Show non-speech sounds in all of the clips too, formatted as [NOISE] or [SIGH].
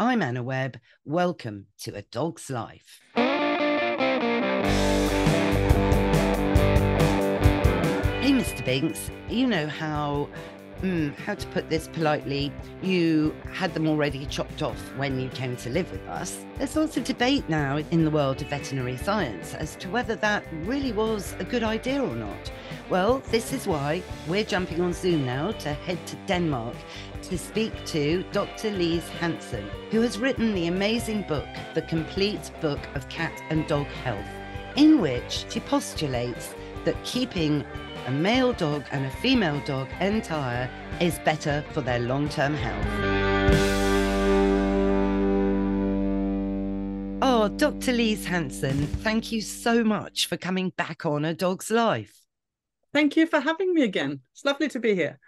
I'm Anna Webb. Welcome to A Dog's Life. Hey, Mr. Binks, you know how mm, how to put this politely, you had them already chopped off when you came to live with us. There's lots of debate now in the world of veterinary science as to whether that really was a good idea or not. Well, this is why we're jumping on Zoom now to head to Denmark to speak to Dr. Lise Hansen, who has written the amazing book, The Complete Book of Cat and Dog Health, in which she postulates that keeping a male dog and a female dog entire is better for their long term health. Oh, Dr. Lise Hansen, thank you so much for coming back on A Dog's Life. Thank you for having me again. It's lovely to be here.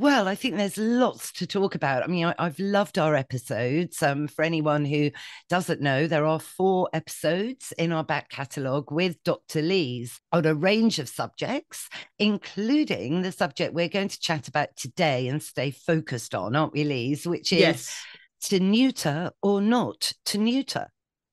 Well, I think there's lots to talk about. I mean, I, have loved our episodes. Um, for anyone who doesn't know, there are four episodes in our back catalogue with Dr. Lise on a range of subjects, including the subject we're going to chat about today and stay focused on, aren't we, Lise? Which is yes. to neuter or not to neuter.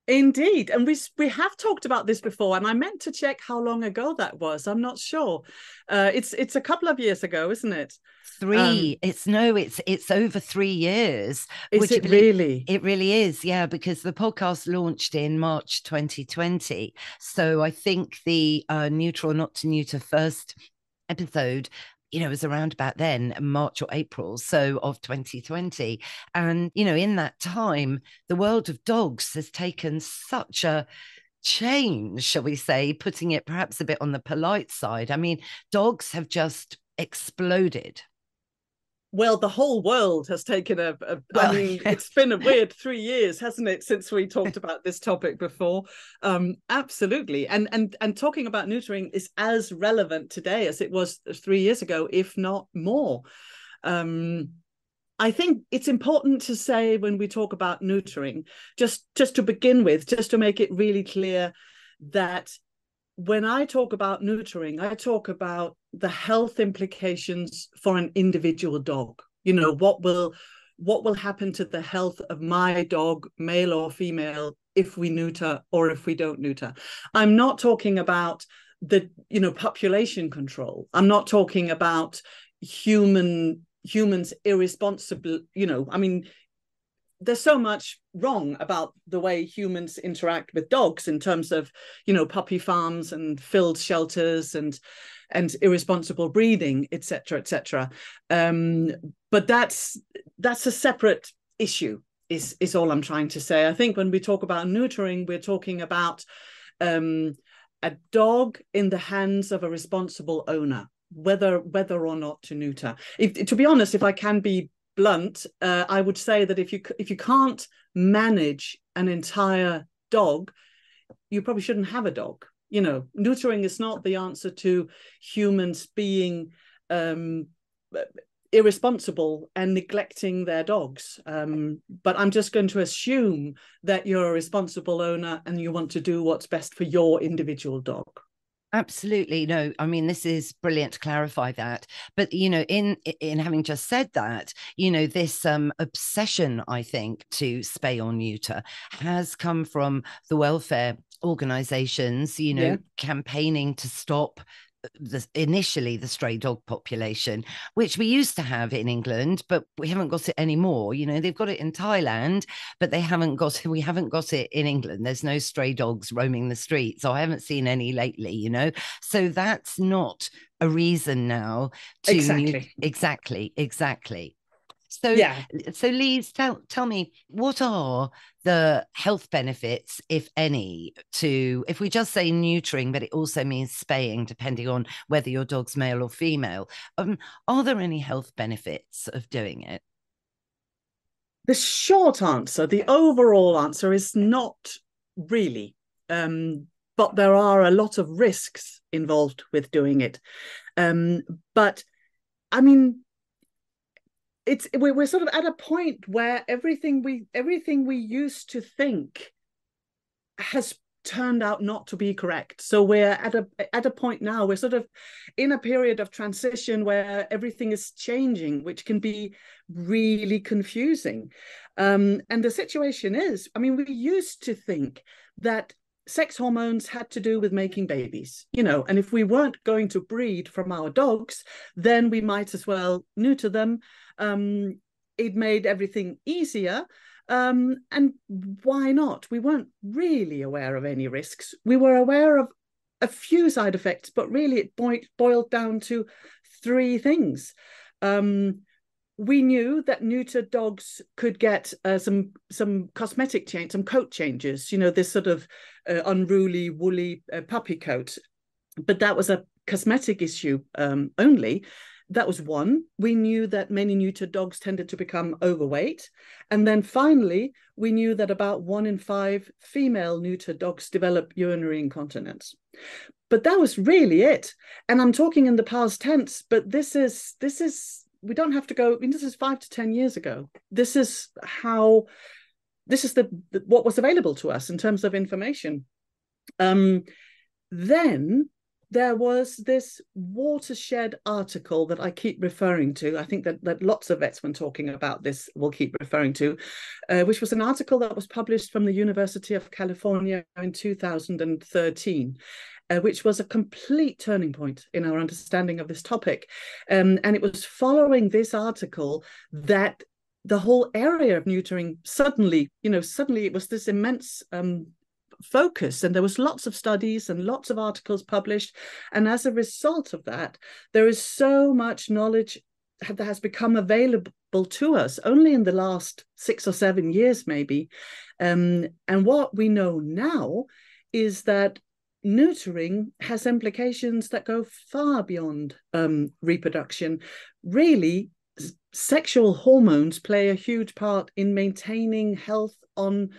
Indeed, and we we have talked about this before, and I meant to check how long ago that was. I'm not sure. Uh, it's it's a couple of years ago, isn't it? Three. Um, it's no, it's it's over three years. Is it really? It really is, yeah. Because the podcast launched in March 2020, so I think the uh, neutral not to neuter first episode you know, it was around about then, March or April, so of 2020. And, you know, in that time, the world of dogs has taken such a change, shall we say, putting it perhaps a bit on the polite side. I mean, dogs have just exploded well the whole world has taken a, a well, I mean it's been a [LAUGHS] weird three years hasn't it since we talked [LAUGHS] about this topic before? Um absolutely. And and and talking about neutering is as relevant today as it was three years ago if not more. Um I think it's important to say when we talk about neutering, just just to begin with, just to make it really clear that when I talk about neutering, I talk about the health implications for an individual dog. You know, what will what will happen to the health of my dog, male or female, if we neuter or if we don't neuter. I'm not talking about the you know population control. I'm not talking about human humans irresponsible you know i mean there's so much wrong about the way humans interact with dogs in terms of you know puppy farms and filled shelters and and irresponsible breeding etc etc um, but that's that's a separate issue is is all i'm trying to say. I think when we talk about neutering we're talking about um, a dog in the hands of a responsible owner whether whether or not to neuter. If, to be honest if i can be blunt, uh, I would say that if you if you can't manage an entire dog, you probably shouldn't have a dog. You know, neutering is not the answer to humans being um, irresponsible and neglecting their dogs. Um, but I'm just going to assume that you're a responsible owner and you want to do what's best for your individual dog. Absolutely. No, I mean, this is brilliant to clarify that. But, you know, in in having just said that, you know, this um, obsession, I think, to spay or neuter has come from the welfare organizations, you know, yeah. campaigning to stop the, initially the stray dog population, which we used to have in England, but we haven't got it anymore. You know, they've got it in Thailand, but they haven't got it. We haven't got it in England. There's no stray dogs roaming the streets. So I haven't seen any lately. You know, so that's not a reason now to exactly, exactly, exactly. So yeah. So Lise, tell tell me what are the health benefits, if any, to if we just say neutering, but it also means spaying, depending on whether your dog's male or female. Um, are there any health benefits of doing it? The short answer, the overall answer is not really. Um, but there are a lot of risks involved with doing it. Um, but I mean, it's we're, sort of at a point where everything we everything we used to think has turned out not to be correct. So we're at a at a point now we're sort of in a period of transition where everything is changing, which can be really confusing. Um, and the situation is, I mean, we used to think that sex hormones had to do with making babies, you know, and if we weren't going to breed from our dogs, then we might as well neuter them. Um, it made everything easier. Um, and why not? We weren't really aware of any risks. We were aware of a few side effects, but really it boiled down to three things. Um, we knew that neutered dogs could get uh, some some cosmetic change, some coat changes. You know, this sort of uh, unruly, woolly uh, puppy coat, but that was a cosmetic issue um, only. That was one. We knew that many neutered dogs tended to become overweight. And then finally, we knew that about one in five female neutered dogs develop urinary incontinence. But that was really it. And I'm talking in the past tense, but this is this is we don't have to go, I mean, this is five to 10 years ago. This is how this is the what was available to us in terms of information. Um, then there was this watershed article that I keep referring to. I think that, that lots of vets, when talking about this, will keep referring to, uh, which was an article that was published from the University of California in 2013. Uh, which was a complete turning point in our understanding of this topic. Um, and it was following this article that the whole area of neutering suddenly, you know, suddenly it was this immense um, focus and there was lots of studies and lots of articles published. And as a result of that there is so much knowledge that has become available to us only in the last six or seven years maybe. Um, and what we know now is that neutering has implications that go far beyond um, reproduction. Really sexual hormones play a huge part in maintaining health on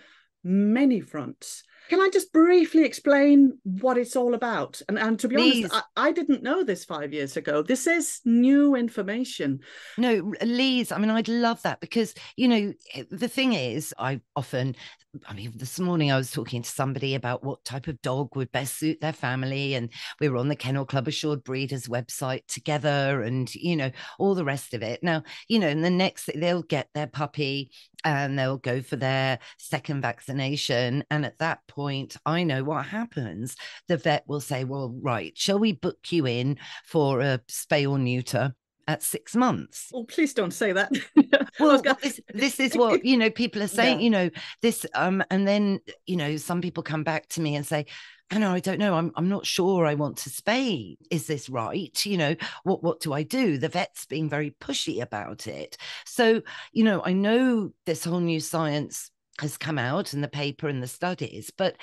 many fronts can I just briefly explain what it's all about? And, and to be Please. honest, I, I, didn't know this five years ago. This is new information. No, Lise, I mean, I'd love that because, you know, eh, the thing is, I often I mean, this morning I was talking to somebody about what type of dog would best suit their family. And we were on the Kennel Club Assured Breeders website together and, you know, all the rest of it. Now, you know, and the next they'll get their puppy and they'll go for their second vaccination. And at that point, I know what happens. The vet will say, well, right, shall we book you in for a spay or neuter? at six months. Well, please don't say that. [LAUGHS] well, gonna... this, this is [LAUGHS] what you know. People are saying, yeah. you know, this, um, and then you know, some people come back to me and say, Anna, I don't know. I'm I'm not sure I want to spay. Is this right? You know, what what do I do? The vet's being very pushy about it. So, you know, I know this whole new science has come out in the paper and the studies, but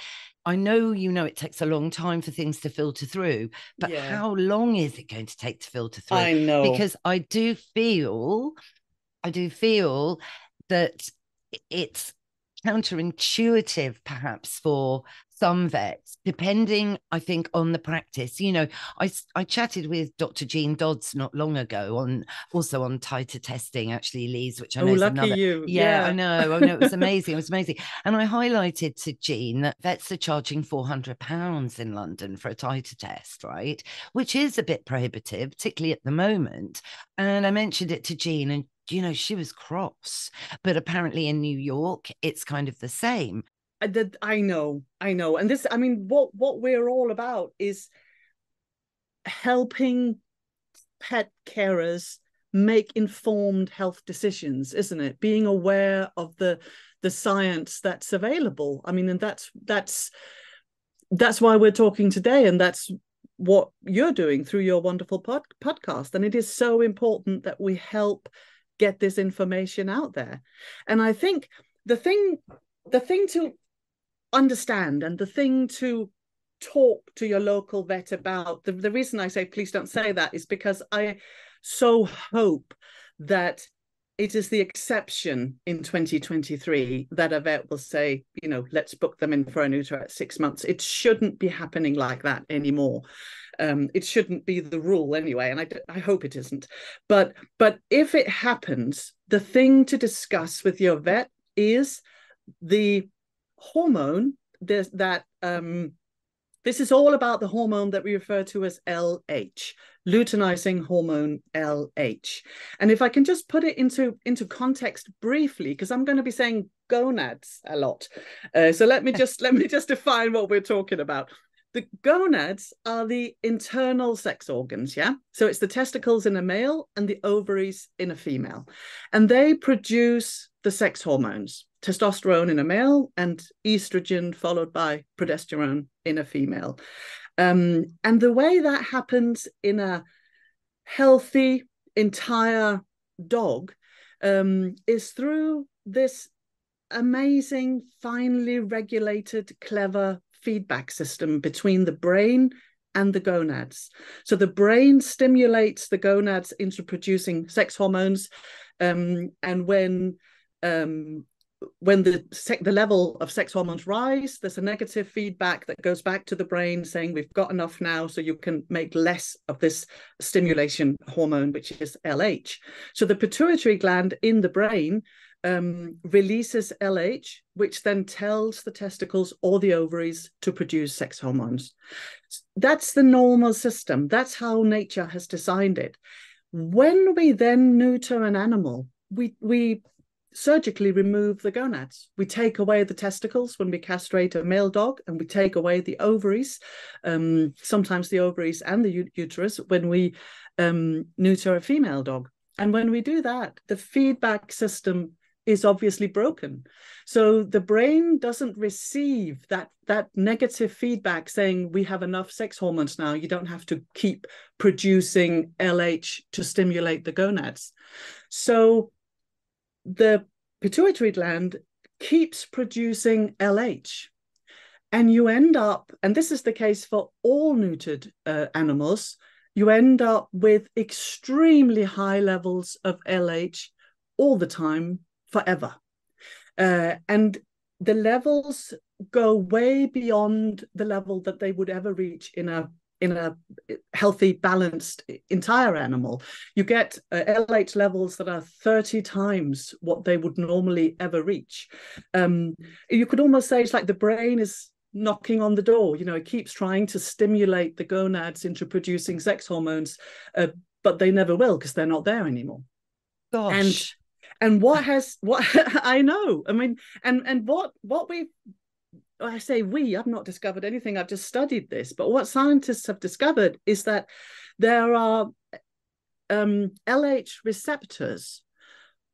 I know you know it takes a long time for things to filter through, but yeah. how long is it going to take to filter through? I know. Because I do feel, I do feel that it's counterintuitive perhaps for some vets, depending, I think, on the practice. You know, I, I chatted with Dr. Jean Dodds not long ago on also on titer testing, actually, Lise, which I oh, know oh, is lucky another. You. Yeah, yeah, I know. Oh, I know. It was amazing. it was amazing. And I highlighted to Jean that vets are charging £400 in London for a titer test, right? Which is a bit prohibitive, particularly at the moment. And I mentioned it to Jean, and you know, she was cross. But apparently in New York, it's kind of the same Uh, that I know, I know, and this, I mean, what what we're all about is helping pet carers make informed health decisions, isn't it? Being aware of the the science that's available. I mean, and that's that's that's why we're talking today, and that's what you're doing through your wonderful pod, podcast. And it is so important that we help get this information out there. And I think the thing the thing to understand and the thing to talk to your local vet about the, the reason i say please don't say that is because i so hope that it is the exception in 2023 that a vet will say you know let's book them in for a neuter at six months. It shouldn't be happening like that anymore. Um, it shouldn't be the rule anyway and I, I hope it isn't. But but if it happens the thing to discuss with your vet is the hormone there's that um, this is all about the hormone that we refer to as LH, luteinizing hormone LH. And if I can just put it into, into context briefly, because I'm going to be saying gonads a lot. Uh, so let me [LAUGHS] just let me just define what we're talking about. The gonads are the internal sex organs, yeah? So it's the testicles in a male and the ovaries in a female. And they produce the sex hormones testosterone in a male and estrogen followed by progesterone in a female. Um, and the way that happens in a healthy, entire dog um, is through this amazing, finely regulated, clever feedback system between the brain and the gonads. So the brain stimulates the gonads into producing sex hormones. Um, and when um, when the the level of sex hormones rise, there's a negative feedback that goes back to the brain saying we've got enough now, so you can make less of this stimulation hormone, which is LH. So the pituitary gland in the brain um, releases LH, which then tells the testicles or the ovaries to produce sex hormones. That's the normal system. That's how nature has designed it. When we then neuter an animal, we we surgically remove the gonads. We take away the testicles when we castrate a male dog, and we take away the ovaries, um, sometimes the ovaries and the uterus when we um, neuter a female dog. And when we do that, the feedback system is obviously broken. So the brain doesn't receive that that negative feedback saying we have enough sex hormones now. You don't have to keep producing LH to stimulate the gonads. So the pituitary gland keeps producing LH. And you end up, and this is the case for all neutered uh, animals, you end up with extremely high levels of LH all the time, forever. Uh, and the levels go way beyond the level that they would ever reach in a in a healthy, balanced entire animal, you get uh, LH levels that are 30 times what they would normally ever reach. Um, you could almost say it's like the brain is knocking on the door. You know, it keeps trying to stimulate the gonads into producing sex hormones, uh, but they never will because they're not there anymore. Gosh. And what has what [LAUGHS] I know, I mean, and and what what we've I say we, I've not discovered anything, I've just studied this. But what scientists have discovered is that there are um, LH receptors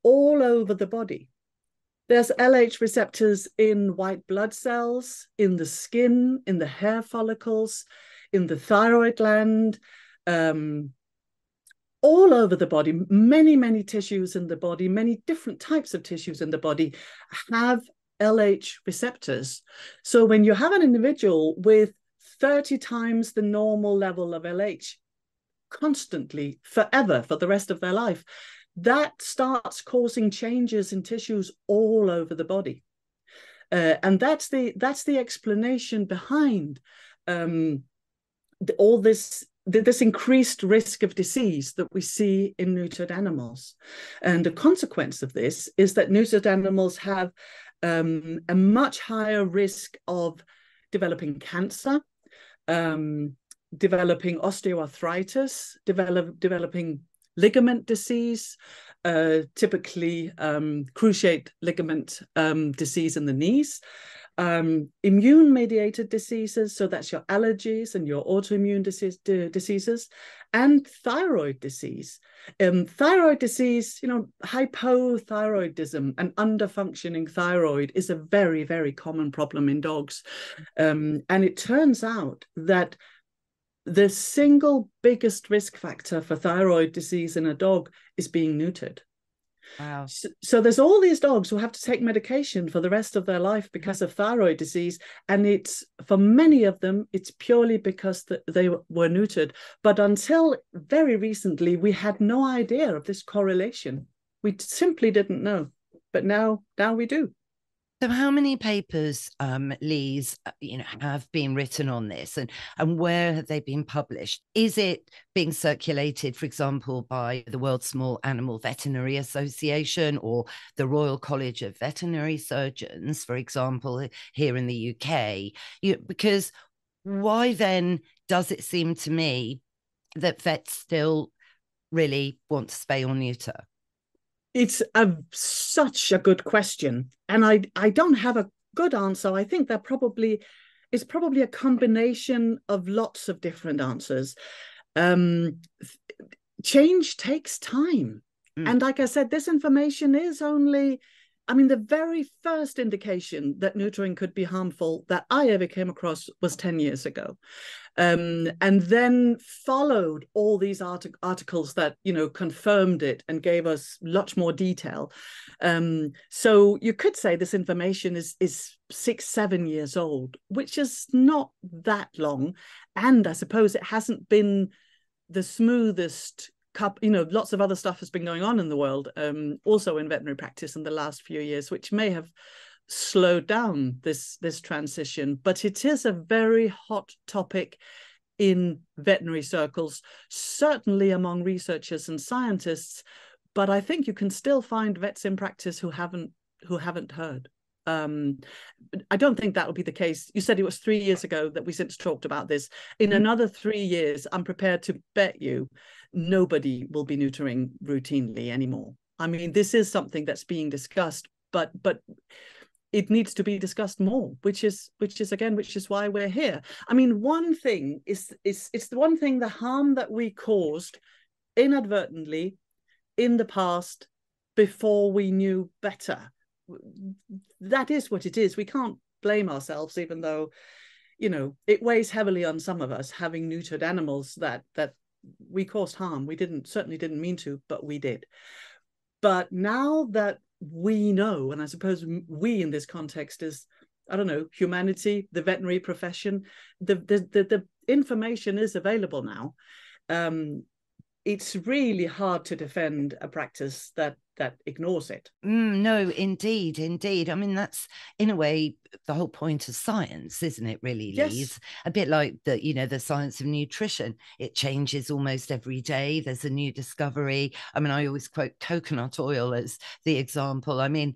all over the body. There's LH receptors in white blood cells, in the skin, in the hair follicles, in the thyroid gland, um, all over the body. Many, many tissues in the body, many different types of tissues in the body have LH receptors. So when you have an individual with 30 times the normal level of LH constantly, forever, for the rest of their life, that starts causing changes in tissues all over the body. Uh, and that's the that's the explanation behind um, the, all this this increased risk of disease that we see in neutered animals. And the consequence of this is that neutered animals have um, a much higher risk of developing cancer, um, developing osteoarthritis, develop, developing ligament disease, uh, typically um, cruciate ligament um, disease in the knees, um, immune mediated diseases, so that's your allergies and your autoimmune disease, diseases, and thyroid disease. Um, thyroid disease, you know, hypothyroidism and underfunctioning thyroid is a very, very common problem in dogs. Um, and it turns out that the single biggest risk factor for thyroid disease in a dog is being neutered. Wow. So, so, there's all these dogs who have to take medication for the rest of their life mm-hmm. because of thyroid disease. And it's for many of them, it's purely because the, they were neutered. But until very recently, we had no idea of this correlation. We simply didn't know. But now, now we do. So, how many papers, um, Lise, uh, you know, have been written on this, and and where have they been published? Is it being circulated, for example, by the World Small Animal Veterinary Association or the Royal College of Veterinary Surgeons, for example, here in the UK? You, because why then does it seem to me that vets still really want to spay or neuter? It's a such a good question, and I I don't have a good answer. I think that probably is probably a combination of lots of different answers. Um, change takes time, mm. and like I said, this information is only. I mean, the very first indication that neutering could be harmful that I ever came across was 10 years ago um, and then followed all these art- articles that you know confirmed it and gave us much more detail. Um, so you could say this information is is six seven years old, which is not that long, and I suppose it hasn't been the smoothest you know lots of other stuff has been going on in the world um, also in veterinary practice in the last few years which may have slowed down this this transition. But it is a very hot topic in veterinary circles certainly among researchers and scientists but i think you can still find vets in practice who haven't who haven't heard um i don't think that will be the case. You said it was 3 years ago that we since talked about this. In mm-hmm. another 3 years i'm prepared to bet you nobody will be neutering routinely anymore. I mean this is something that's being discussed but but it needs to be discussed more which is which is again which is why we're here. I mean one thing is is it's the one thing the harm that we caused inadvertently in the past before we knew better that is what it is. We can't blame ourselves even though you know it weighs heavily on some of us having neutered animals that that we caused harm. We didn't certainly didn't mean to but we did. But now that we know, and I suppose we in this context is, I don't know, humanity, the veterinary profession, the the the, the information is available now. Um, it's really hard to defend a practice that that ignores it. Mm, no, indeed, indeed. I mean, that's in a way the whole point of science, isn't it? Really, yes. A bit like the, you know, the science of nutrition. It changes almost every day. There's a new discovery. I mean, I always quote coconut oil as the example. I mean,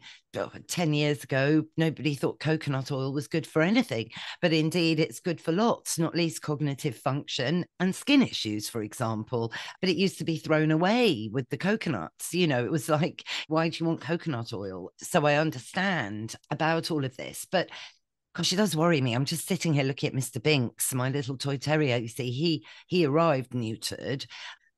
10 years ago, nobody thought coconut oil was good for anything, but indeed it's good for lots, not least cognitive function and skin issues, for example. But it used to be thrown away with the coconuts. You know, it was like, why do you want coconut oil? So I understand about all of this. But gosh, it does worry me. I'm just sitting here looking at Mr. Binks, my little toy terrier. You see, he he arrived neutered,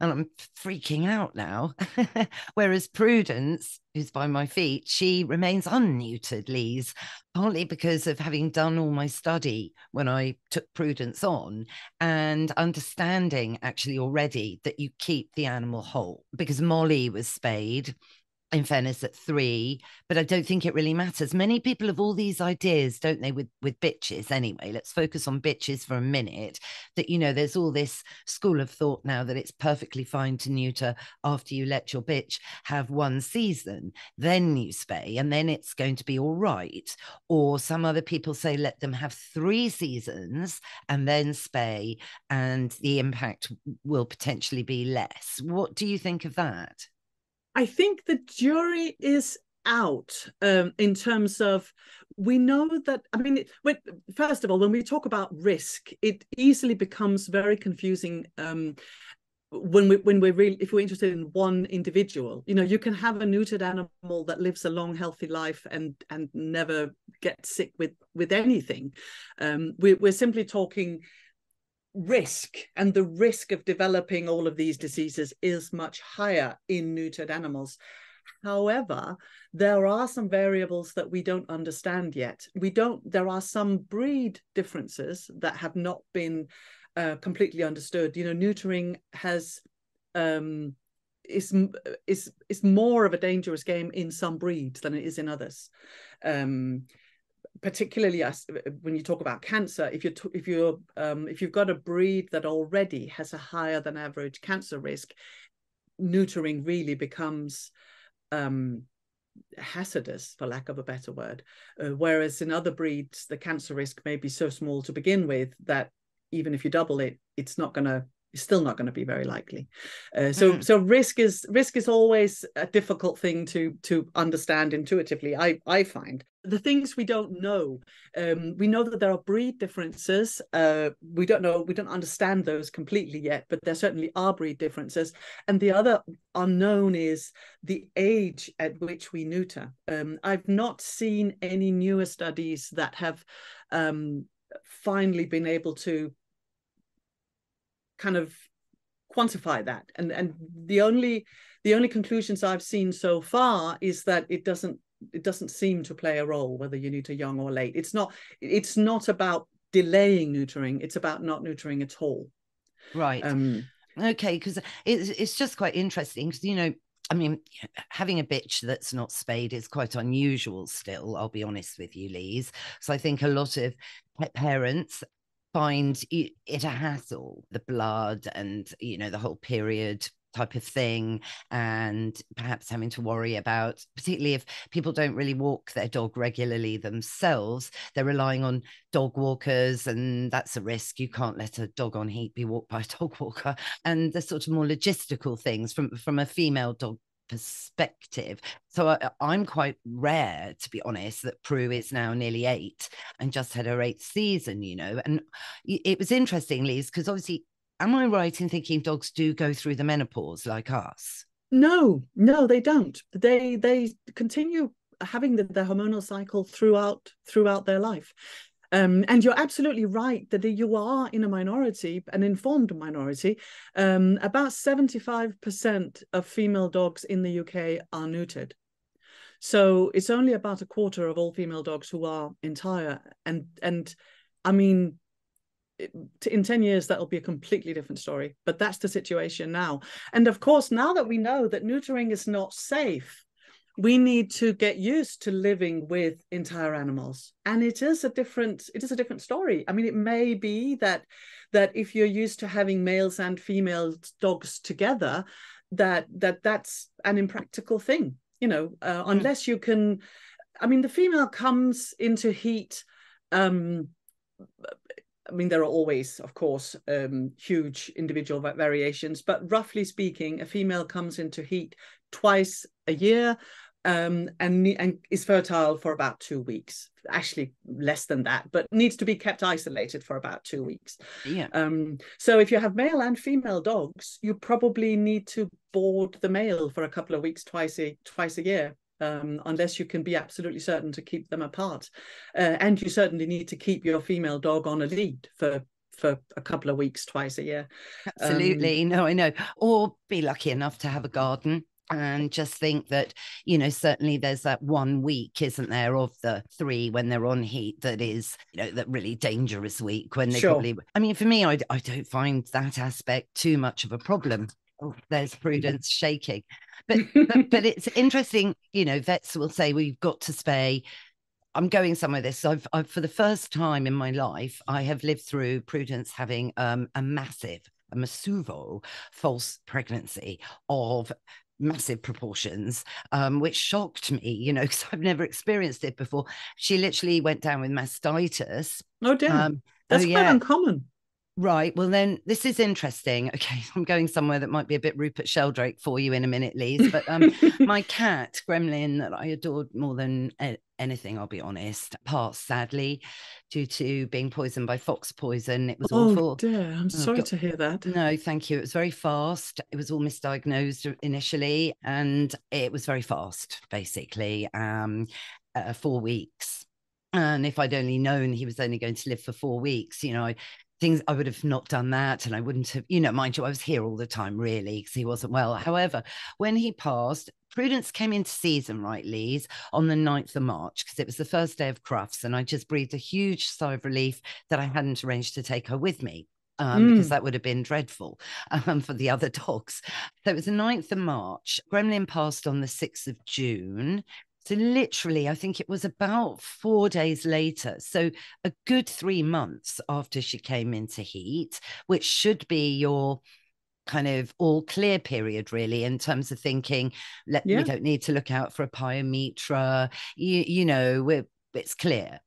and I'm freaking out now. [LAUGHS] Whereas Prudence, who's by my feet, she remains unneutered, Lise, partly because of having done all my study when I took Prudence on and understanding actually already that you keep the animal whole because Molly was spayed in fairness at three but i don't think it really matters. Many people have all these ideas don't they with with bitches anyway? Let's focus on bitches for a minute that you know there's all this school of thought now that it's perfectly fine to neuter after you let your bitch have one season then you spay and then it's going to be all right. Or some other people say let them have three seasons and then spay and the impact will potentially be less. What do you think of that I think the jury is out um, in terms of we know that i mean when, first of all when we talk about risk it easily becomes very confusing um, when we when we're really if we're interested in one individual. You know you can have a neutered animal that lives a long healthy life and and never get sick with with anything. Um, we, we're simply talking risk and the risk of developing all of these diseases is much higher in neutered animals. However, there are some variables that we don't understand yet. We don't, there are some breed differences that have not been uh, completely understood. You know, neutering has um, is is is more of a dangerous game in some breeds than it is in others. Um, particularly as when you talk about cancer if you're if you're um, if you've got a breed that already has a higher than average cancer risk neutering really becomes um, hazardous, for lack of a better word. Uh, whereas in other breeds, the cancer risk may be so small to begin with that even if you double it, it's not going to is still not going to be very likely. Uh, so mm. so risk is risk is always a difficult thing to to understand intuitively. I I find the things we don't know. Um, we know that there are breed differences. Uh, we don't know we don't understand those completely yet, but there certainly are breed differences. And the other unknown is the age at which we neuter. Um, I've not seen any newer studies that have um, finally been able to kind of quantify that. And and the only the only conclusions i've seen so far is that it doesn't it doesn't seem to play a role whether you neuter young or late. It's not it's not about delaying neutering. It's about not neutering at all. Right. Um okay because it's, it's just quite interesting because you know I mean, having a bitch that's not spayed is quite unusual still, I'll be honest with you, Lise. So I think a lot of parents find it a hassle, the blood and, you know, the whole period type of thing and perhaps having to worry about particularly if people don't really walk their dog regularly themselves they're relying on dog walkers and that's a risk. You can't let a dog on heat be walked by a dog walker. And the sort of more logistical things from from a female dog perspective. So I, I'm quite rare, to be honest, that Prue is now nearly eight and just had her eighth season, you know. And it was interesting, Lise, because obviously, am I right in thinking dogs do go through the menopause like us? No, no, they don't. They they continue having the, the hormonal cycle throughout throughout their life. Um, and you're absolutely right that you are in a minority, an informed minority. Um, about 75% of female dogs in the UK are neutered. So it's only about a quarter of all female dogs who are entire. And and I mean, in 10 years that'll be a completely different story but that's the situation now and of course now that we know that neutering is not safe we need to get used to living with entire animals and it is a different it is a different story i mean it may be that that if you're used to having males and female dogs together that that that's an impractical thing you know uh, mm. unless you can i mean the female comes into heat um I mean, there are always, of course, um, huge individual variations, but roughly speaking, a female comes into heat twice a year um, and, and is fertile for about two weeks. Actually, less than that, but needs to be kept isolated for about two weeks. Yeah. Um, so if you have male and female dogs, you probably need to board the male for a couple of weeks twice a twice a year. Um, unless you can be absolutely certain to keep them apart, uh, and you certainly need to keep your female dog on a lead for for a couple of weeks twice a year. Absolutely, um, no, I know. Or be lucky enough to have a garden and just think that you know certainly there's that one week isn't there of the three when they're on heat that is you know that really dangerous week when they sure. probably i mean for me I, I don't find that aspect too much of a problem oh, there's prudence shaking but, but but [LAUGHS] it's interesting you know vets will say we've got to spay I'm going somewhere this. I've, I've, for the first time in my life, I have lived through Prudence having um, a massive, a Masuvo false pregnancy of massive proportions, um, which shocked me, you know, [LAUGHS] because I've never experienced it before. She literally went down with mastitis. Oh, damn. Um, That's oh, quite yeah. uncommon. Right. Well, then this is interesting. [LAUGHS] Okay. I'm going somewhere that might be a bit Rupert Sheldrake for you in a minute, Lise. But um, [LAUGHS] my cat, Gremlin, that I adored more than anything, I'll be honest, passed sadly due to being poisoned by fox poison. It was oh, awful. Dear. I'm oh, sorry to hear that. No, thank you. It was very fast. It was all misdiagnosed initially, and it was very fast, basically. Um, uh, four weeks. And if I'd only known he was only going to live for four weeks, you know, I things I would have not done that and I wouldn't have, you know, mind you, I was here all the time really because he wasn't well. However, when he passed, Prudence came into season, right, Lise, on the 9th of March because it was the first day of Crufts and I just breathed a huge sigh of relief that I hadn't arranged to take her with me. Um, mm. because that would have been dreadful um, for the other [LAUGHS] dogs. So it was the 9th of March. Gremlin passed on the 6th of June. So literally, I think it was about four days later. So a good three months after she came into heat, which should be your kind of all clear period really in terms of thinking let, yeah. we don't need to look out for a pyometra you, you know it's clear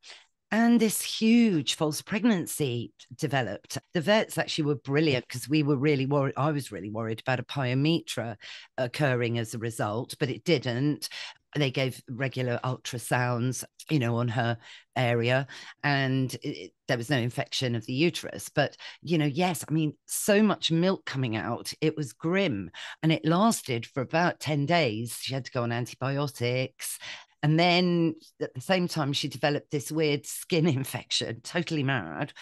and this huge false pregnancy developed. The vets actually were brilliant because we were really worried. I was really worried about a pyometra occurring as a result, but it didn't. They gave regular ultrasounds, you know, on her area, and it, there was no infection of the uterus. But, you know, yes, I mean, so much milk coming out, it was grim. And it lasted for about 10 days. She had to go on antibiotics. And then at the same time, she developed this weird skin [LAUGHS] infection, totally mad.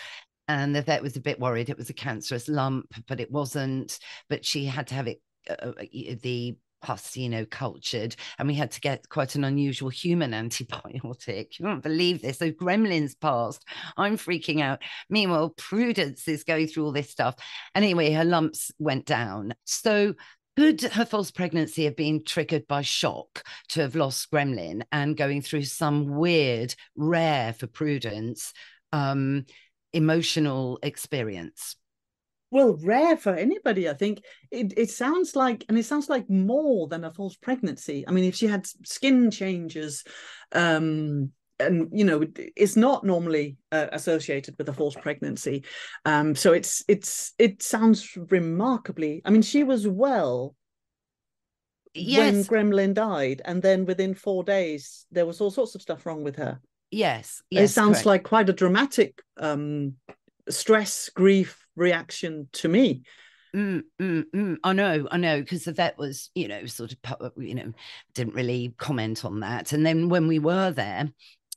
And the vet was a bit worried it was a cancerous lump, but it wasn't. But she had to have it, uh, uh the pus, you know, cultured, and we had to get quite an unusual human [LAUGHS] antibiotic. You won't believe this. So gremlins passed. I'm freaking out. Meanwhile, Prudence is going through all this stuff. Anyway, her lumps went down. So could her false pregnancy have been triggered by shock to have lost Gremlin and going through some weird, rare for Prudence, um, emotional experience? Well, rare for anybody, I think. It it sounds like, and it sounds like more than a false pregnancy. I mean, if she had skin changes, um, and you know it's not normally uh, associated with a false pregnancy um so it's it's it sounds remarkably i mean she was well yes. when gremlin died and then within 4 days there was all sorts of stuff wrong with her yes, yes it sounds correct. like quite a dramatic um stress grief reaction to me Mm, mm, mm. I know, I know, because the vet was, you know, sort of, you know, didn't really comment on that. And then when we were there,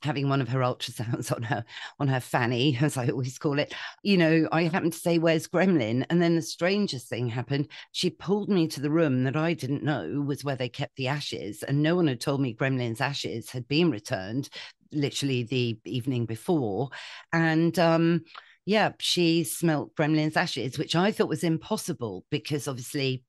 having one of her ultrasounds [LAUGHS] on her on her fanny, as I always call it, you know, I happened to say, "Where's Gremlin?" And then the strangest thing happened. She pulled me to the room that I didn't know was where they kept the ashes, and no one had told me Gremlin's ashes had been returned, literally the evening before, and um, yeah, she smelt Gremlin's ashes, which I thought was impossible because obviously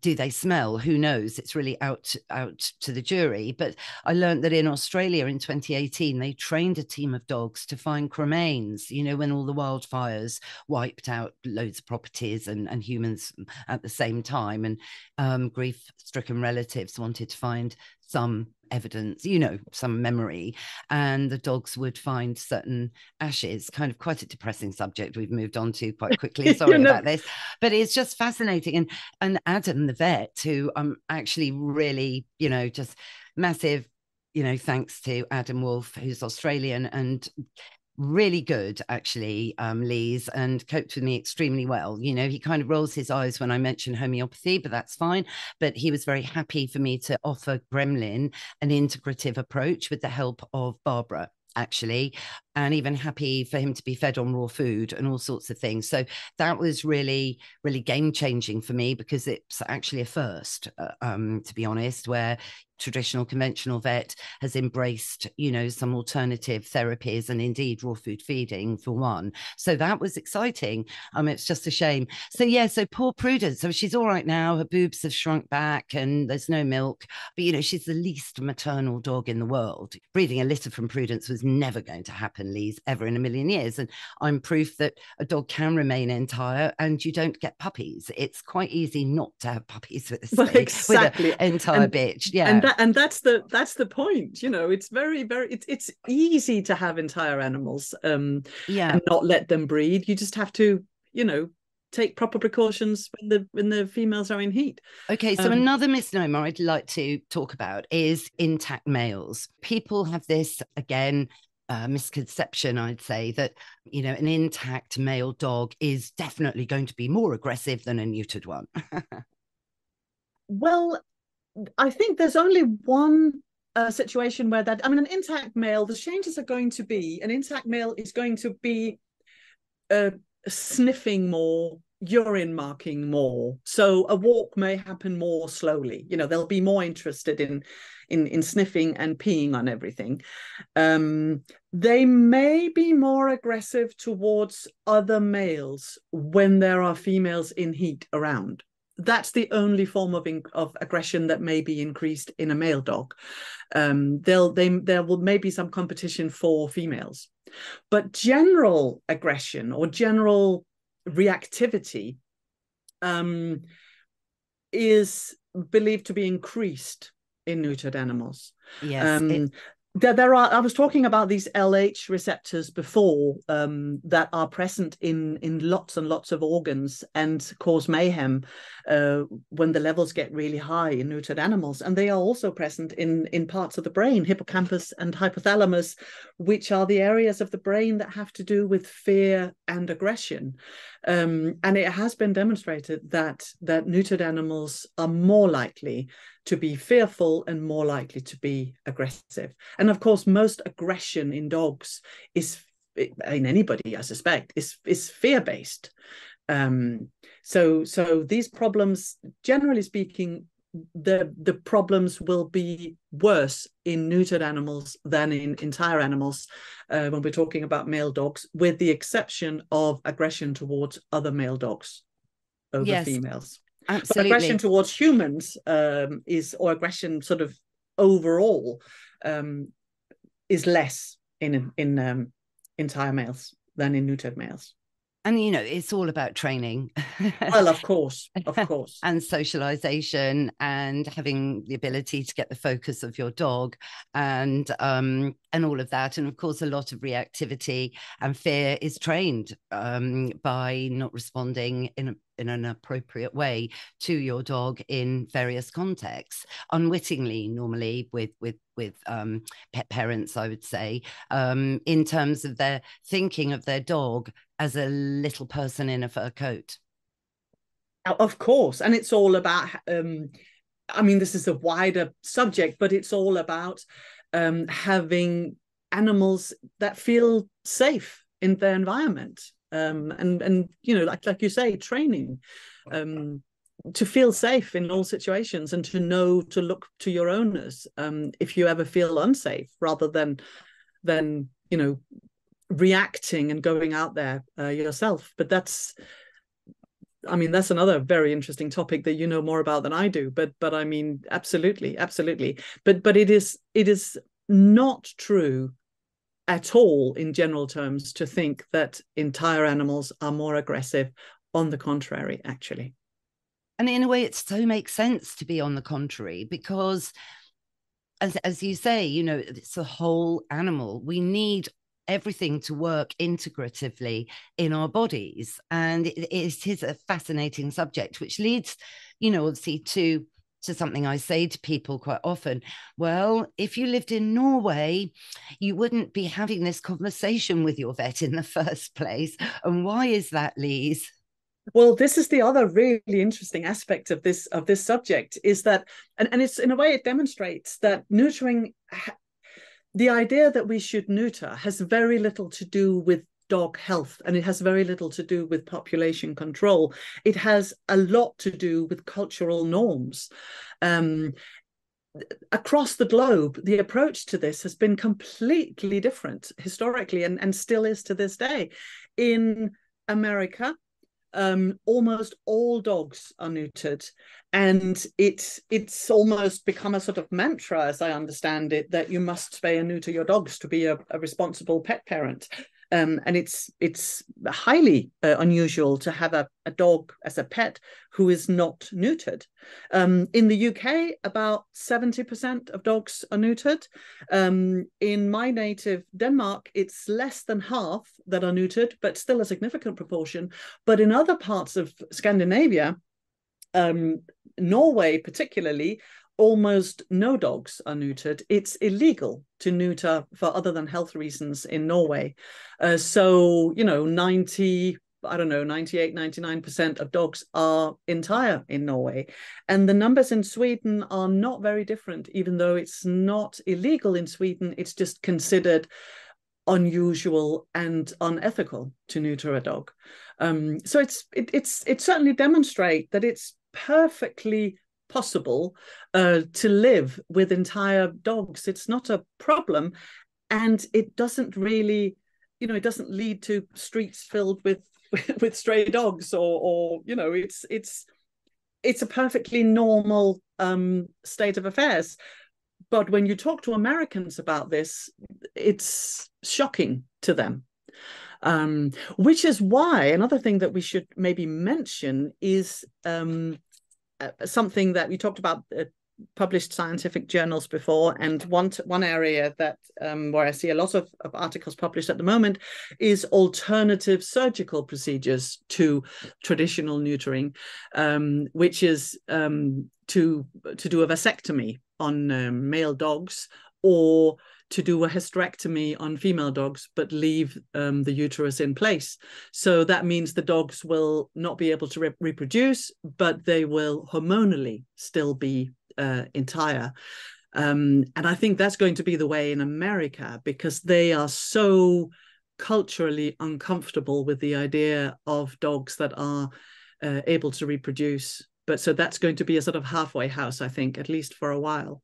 do they smell? Who knows? It's really out out to the jury. But I learned that in Australia in 2018, they trained a team of dogs to find cremains. You know, when all the wildfires wiped out loads of properties and, and humans at the same time, and um, grief-stricken relatives wanted to find some evidence, you know, some memory, and the dogs would find certain ashes. Kind of quite a depressing subject we've moved on to quite [LAUGHS] quickly. Sorry about this, but it's just fascinating. And and Adam, the vet, who I'm actually really, you know, just massive you know, thanks to Adam Wolf, who's Australian and really good actually um Lise and coped with me extremely well. You know he kind of rolls his eyes when i mention homeopathy but that's fine. But he was very happy for me to offer gremlin an integrative approach with the help of barbara actually and even happy for him to be fed on raw food and all sorts of things. So that was really really game changing for me because it's actually a first uh, um, to be honest where traditional conventional vet has embraced you know some alternative therapies and indeed raw food feeding for one. So that was exciting. Um it's just a shame. So yeah so poor prudence. So she's all right now. Her boobs have shrunk back and there's no milk. But you know she's the least maternal dog in the world. Breeding a litter from prudence was never going to happen Lise ever in a million years and i'm proof that a dog can remain entire and you don't get puppies it's quite easy not to have puppies with a, [LAUGHS] well, exactly. with an entire and, bitch yeah and that, and that's the that's the point you know it's very very it's it's easy to have entire animals um yeah and not let them breed you just have to you know take proper precautions when the when the females are in heat. Okay, so um, another misnomer I'd like to talk about is intact males. People have this again uh, misconception, I'd say, that you know an intact male dog is definitely going to be more aggressive than a neutered one. [LAUGHS] well, I think there's only one uh, situation where that I mean, an intact male, the changes are going to be an intact male is going to be uh, sniffing more, urine marking more. So a walk may happen more slowly. You know, they'll be more interested in in in sniffing and peeing on everything. Um, they may be more aggressive towards other males when there are females in heat around that's the only form of in, of aggression that may be increased in a male dog. Um, they'll they there will maybe some competition for females, but general aggression or general reactivity um, is believed to be increased in neutered animals. Yes. Um, it, there, there are i was talking about these lh receptors before um, that are present in in lots and lots of organs and cause mayhem uh, when the levels get really high in neutered animals. And they are also present in in parts of the brain hippocampus and hypothalamus which are the areas of the brain that have to do with fear and aggression. Um, and it has been demonstrated that that neutered animals are more likely to be fearful and more likely to be aggressive. And of course, most aggression in dogs is in anybody, I suspect, is is fear based. Um, so so these problems, generally speaking, the the problems will be worse in neutered animals than in entire animals uh, when we're talking about male dogs, with the exception of aggression towards other male dogs over yes. females. Absolutely. But aggression towards humans um, is, or aggression sort of overall, um, is less in in um, entire males than in neutered males. And you know it's all about training. Well of course of [LAUGHS] course. And socialization and having the ability to get the focus of your dog and um and all of that. And of course a lot of reactivity and fear is trained um by not responding in a, in an appropriate way to your dog in various contexts unwittingly normally with with with um, pet parents i would say um, in terms of their thinking of their dog as a little person in a fur coat. Of course. And it's all about, um, I mean, this is a wider subject, but it's all about um, having animals that feel safe in their environment. Um, and and you know, like like you say, training um, to feel safe in all situations and to know to look to your owners um, if you ever feel unsafe, rather than than you know reacting and going out there uh, yourself. But that's i mean that's another very interesting topic that you know more about than i do but but i mean absolutely absolutely. But but it is it is not true at all in general terms to think that entire animals are more aggressive. On the contrary actually. And in a way it so makes sense to be on the contrary because as, as you say you know it's a whole animal. We need everything to work integratively in our bodies. And it, it is a fascinating subject, which leads, you know, obviously to to something I say to people quite often. Well, if you lived in Norway, you wouldn't be having this conversation with your vet in the [LAUGHS] first place. And why is that, Lise? Well, this is the other really interesting aspect of this of this subject is that, and, and it's in a way it demonstrates that neutering the idea that we should neuter has very little to do with dog health and it has very little to do with population control. It has a lot to do with cultural norms. Um, across the globe the approach to this has been completely different historically and, and still is to this day. In america um, almost all dogs are neutered and it's it's almost become a sort of mantra as i understand it that you must spay and neuter your dogs to be a, a responsible pet parent um, and it's it's highly uh, unusual to have a, a dog as a pet who is not neutered. Um, in the UK, about 70% of dogs are neutered. Um, in my native Denmark, it's less than half that are neutered, but still a significant proportion. But in other parts of Scandinavia, um, Norway particularly, almost no dogs are neutered. It's illegal to neuter for other than health reasons in Norway. Uh, so, you know, 90, I don't know, 98, 99% of dogs are entire in Norway. And the numbers in Sweden are not very different, even though it's not illegal in Sweden. It's just considered unusual and unethical to neuter a dog. Um, so it's it, it's it certainly demonstrate that it's perfectly possible uh, to live with entire dogs. It's not a problem, and it doesn't really, you know, it doesn't lead to streets filled with [LAUGHS] with stray dogs, or or you know, it's it's it's a perfectly normal um, state of affairs. But when you talk to Americans about this, it's shocking to them. Um, which is why another thing that we should maybe mention is um, something that we talked about uh, published scientific journals before, and one one area that um, where I see a lot of, of articles published at the moment is alternative surgical procedures to traditional neutering, um, which is um, to to do a vasectomy on um, male dogs or to do a hysterectomy on female dogs, but leave um, the uterus in place. So that means the dogs will not be able to re- reproduce, but they will hormonally still be uh, entire. Um, and I think that's going to be the way in America because they are so culturally uncomfortable with the idea of dogs that are uh, able to reproduce. But so that's going to be a sort of halfway house, I think, at least for a while.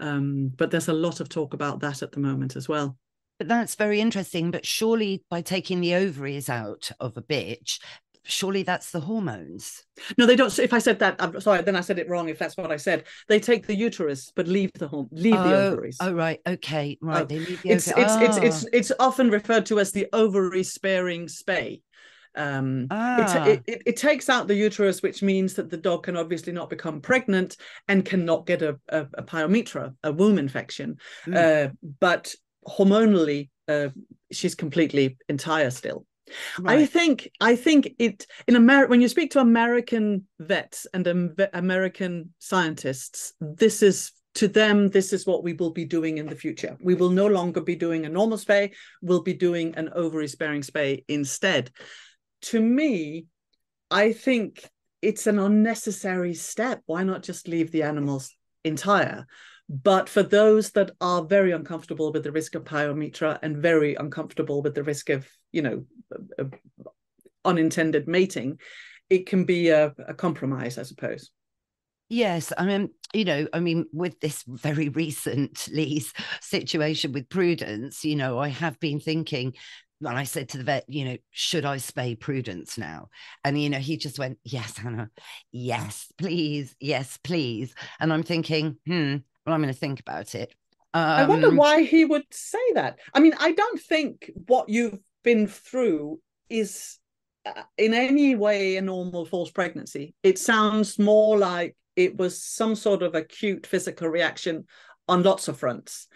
Um, but there's a lot of talk about that at the moment as well. But that's very interesting. But surely by taking the ovaries out of a bitch, surely that's the hormones. No, they don't. If I said that, I'm sorry. Then I said it wrong. If that's what I said, they take the uterus but leave the home, leave oh, the ovaries. Oh right, okay, right. Oh, they leave the it's, it's, oh. it's it's it's often referred to as the ovary sparing spay. Um, ah. it, it, it, takes out the uterus, which means that the dog can obviously not become pregnant and cannot get a, a, a pyometra, a womb infection. Mm. Uh, but hormonally, uh, she's completely entire still. Right. I think I think it in America when you speak to American vets and um, American scientists, this is to them this is what we will be doing in the future. We will no longer be doing a normal spay. We'll be doing an ovary sparing spay instead. To me, I think it's an unnecessary step. Why not just leave the animals entire? But for those that are very uncomfortable with the risk of pyometra and very uncomfortable with the risk of, you know, unintended mating, it can be a, a compromise, I suppose. Yes, I mean, you know, I mean, with this very [LAUGHS] recent Lee's situation with Prudence, you know, I have been thinking, and I said to the vet, you know, should I spay Prudence now? And, you know, he just went, yes, Hannah, yes, please, yes, please. And I'm thinking, hmm, well, I'm going to think about it. Um, I wonder um, why he would say that. I mean, I don't think what you've been through is uh, in any way a normal false pregnancy. It sounds more like it was some sort of acute physical reaction on lots of fronts.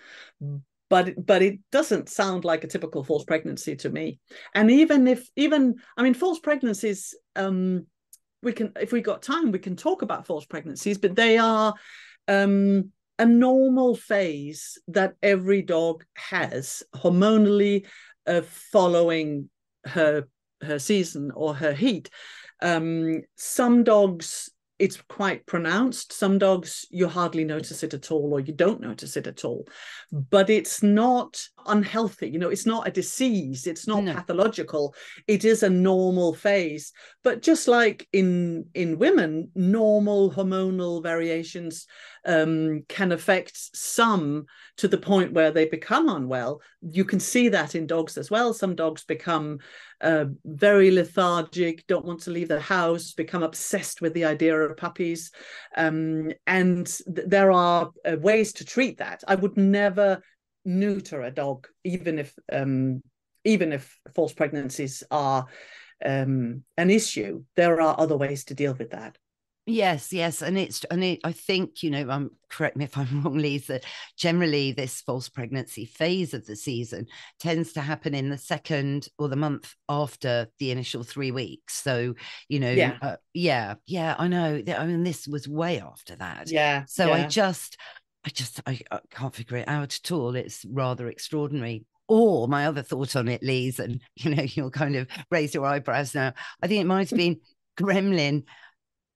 But but it doesn't sound like a typical false pregnancy to me. And even if even I mean false pregnancies, um, we can if we got time we can talk about false pregnancies, but they are um a normal phase that every dog has hormonally uh, following her her season or her heat. Um, some dogs it's quite pronounced. Some dogs, you hardly notice it at all, or you don't notice it at all. But it's not unhealthy. You know, it's not a disease. It's not no. pathological. It is a normal phase. But just like in in women, normal hormonal variations um, can affect some to the point where they become unwell. You can see that in dogs as well. Some dogs become uh, very lethargic, don't want to leave the house, become obsessed with the idea of puppies. Um, and th- there are uh, ways to treat that. I would never neuter a dog, even if um, even if false pregnancies are um, an issue. There are other ways to deal with that. Yes, yes, and it's and it, I think you know. Um, correct me if I'm [LAUGHS] wrong, Lise. Generally, this false pregnancy phase of the season tends to happen in the second or the month after the initial three weeks. So you know, yeah, uh, yeah, yeah. I know. I mean, this was way after that. Yeah. So yeah. I just, I just, I, I can't figure it out at all. It's rather extraordinary. Or my other thought on it, Lise, and [LAUGHS] you know, you'll kind of raise your eyebrows now. I think it might have been Gremlin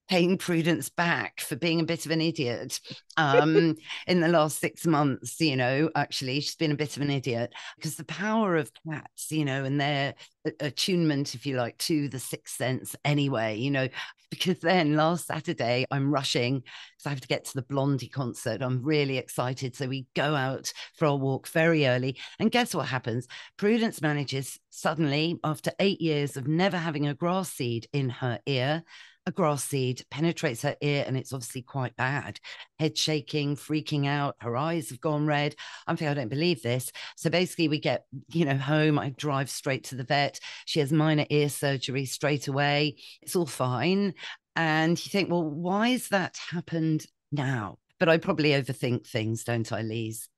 paying Prudence back for being a bit of an idiot [LAUGHS] um, in the last six months. You know, actually, she's been a bit of an idiot because the power of cats, you know, and their attunement, if you like, to the sixth sense anyway, you know, [LAUGHS] because then last Saturday I'm rushing because I have to get to the Blondie concert. I'm really excited. So we go out for a walk very early. And guess what happens? Prudence manages suddenly, after eight years of never having a grass seed in her ear, a grass seed penetrates her ear and it's obviously quite bad. Head shaking, freaking out, her eyes have gone red. I'm thinking, I don't believe this. So basically, we get, you know, home. I drive straight to the vet. She has minor ear surgery straight away. It's all fine. And you think, well, why has that happened now? But I probably overthink things, don't I, Lise?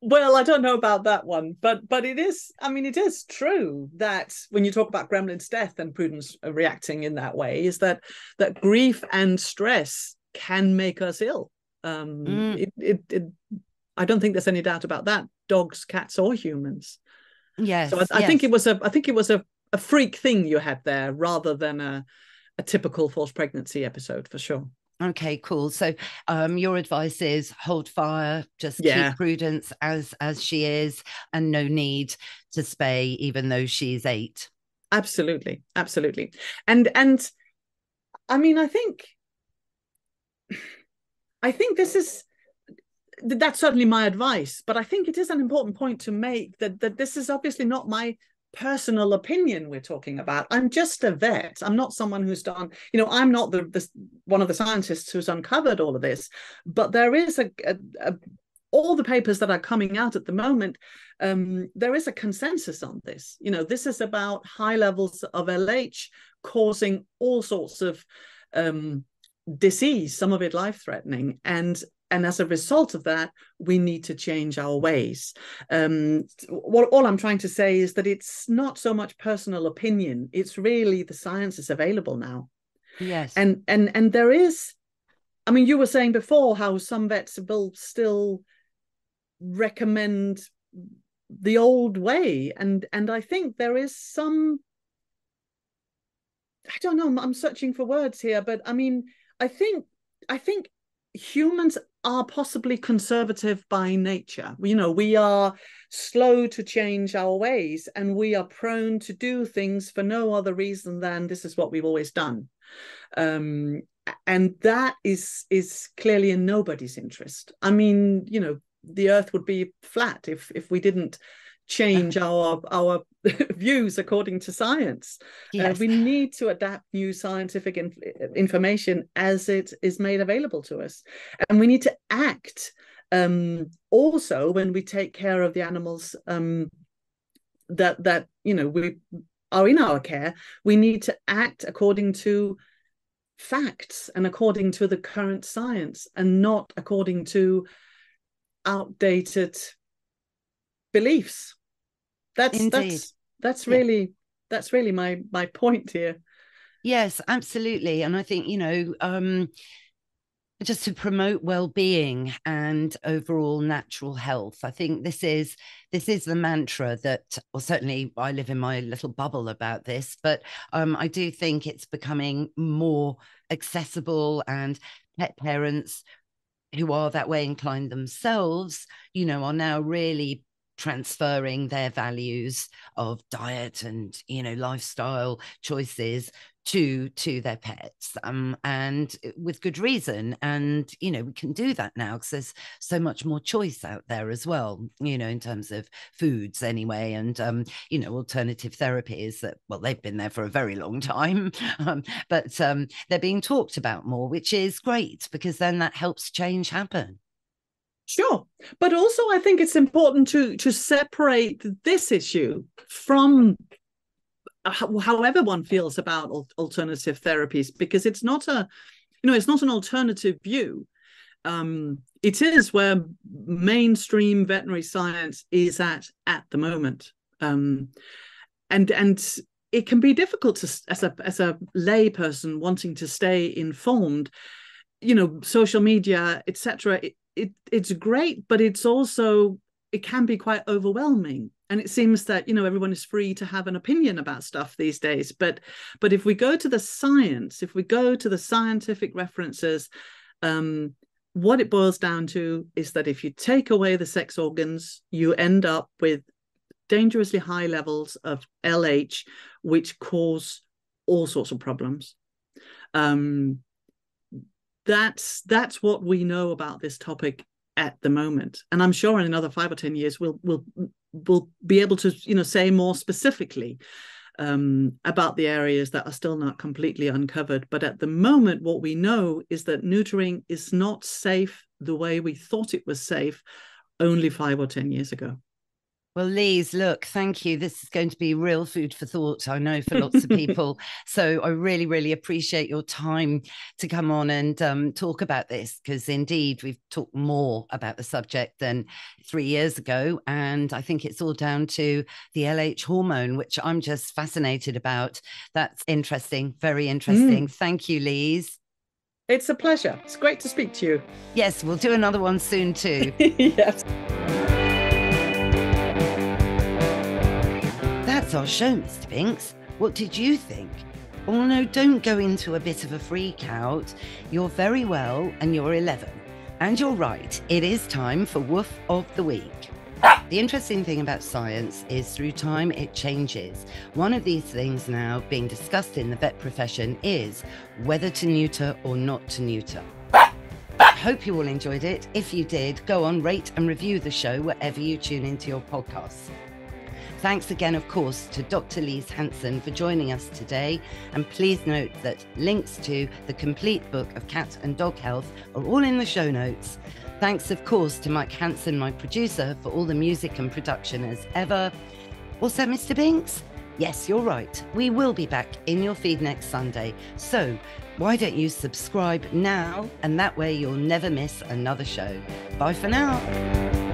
Well i don't know about that one but but it is i mean it is true that when you talk about gremlin's death and prudence reacting in that way is that that grief and stress can make us ill. Um mm. it, it, it i don't think there's any doubt about that dogs cats or humans. Yes so i, I think it was a i think it was a, a freak thing you had there rather than a a typical false pregnancy episode for sure Okay, cool. So um, your advice is hold fire, just yeah. keep Prudence as as she is, and no need to spay, even though she's eight. Absolutely, absolutely. And and I mean, I think I think this is that's certainly my advice, but I think it is an important point to make that that this is obviously not my personal opinion we're talking about. I'm just a vet. I'm not someone who's done you know i'm not the, the one of the scientists who's uncovered all of this but there is a, a, a all the papers that are coming out at the moment um, there is a consensus on this. You know this is about high levels of lh causing all sorts of um, disease some of it life threatening and and as a result of that we need to change our ways. Um, what all i'm trying to say is that it's not so much personal opinion. It's really the science is available now. Yes. And and and there is i mean you were saying before how some vets will still recommend the old way. And and i think there is some i don't know i'm searching for words here but i mean i think i think humans are possibly conservative by nature. You know, we are slow to change our ways and we are prone to do things for no other reason than this is what we've always done. Um, and that is is clearly in nobody's interest. I mean, you know, the earth would be flat if if we didn't change our our [LAUGHS] views according to science. Uh, yes. Uh, we need to adapt new scientific in, information as it is made available to us, and we need to act um, also when we take care of the animals um, that that you know we are in our care. We need to act according to facts and according to the current science, and not according to outdated beliefs that's Indeed. that's that's really yeah. that's really my my point here yes absolutely and i think you know um just to promote well-being and overall natural health i think this is this is the mantra that well certainly i live in my little bubble about this but um, i do think it's becoming more accessible and pet parents who are that way inclined themselves you know are now really transferring their values of diet and you know lifestyle choices to to their pets um, and with good reason. And you know we can do that now because there's so much more choice out there as well you know in terms of foods anyway. And um, you know alternative therapies that well they've been there for a very long time [LAUGHS] um, but um, they're being talked about more which is great because then that helps change happen Sure, but also I think it's important to to separate this issue from however one feels about alternative therapies because it's not a you know it's not an alternative view. Um, it is where mainstream veterinary science is at at the moment. Um, and and it can be difficult to as a as a lay person wanting to stay informed you know social media etc it, it it's great, but it's also it can be quite overwhelming. And it seems that you know everyone is free to have an opinion about stuff these days. But but if we go to the science if we go to the scientific references um, what it boils down to is that if you take away the sex organs you end up with dangerously high levels of lh which cause all sorts of problems. Um, that's that's what we know about this topic at the moment and i'm sure in another five or ten years we'll we'll we'll be able to you know say more specifically um, about the areas that are still not completely uncovered. But at the moment, what we know is that neutering is not safe the way we thought it was safe only five or 10 years ago. Well, Lise, look, thank you. This is going to be real food for thought, I know, for lots of [LAUGHS] people. so I really, really appreciate your time to come on and um, talk about this because indeed we've talked more about the subject than three years ago. And I think it's all down to the LH hormone, which I'm just fascinated about. That's interesting, very interesting. Mm. Thank you, Lise. It's a pleasure. It's great to speak to you. Yes, we'll do another one soon too. [LAUGHS] yes. That's our show, Mr. Binks. What did you think? Oh no, don't go into a bit of a freak out. You're very well and you're 11. And you're right, it is time for Woof of the Week. The interesting thing about science is through time it changes. One of these things now being discussed in the vet profession is whether to neuter or not to neuter. Hope you all enjoyed it. If you did, go on, rate and review the show wherever you tune into your podcasts. Thanks again, of course, to Dr. Lise Hansen for joining us today. And please note that links to the complete book of cat and dog health are all in the show notes. Thanks, of course, to Mike Hanson, my producer, for all the music and production as ever. Also, Mr. Binks? Yes, you're right. We will be back in your feed next Sunday. So why don't you subscribe now? And that way you'll never miss another show. Bye for now.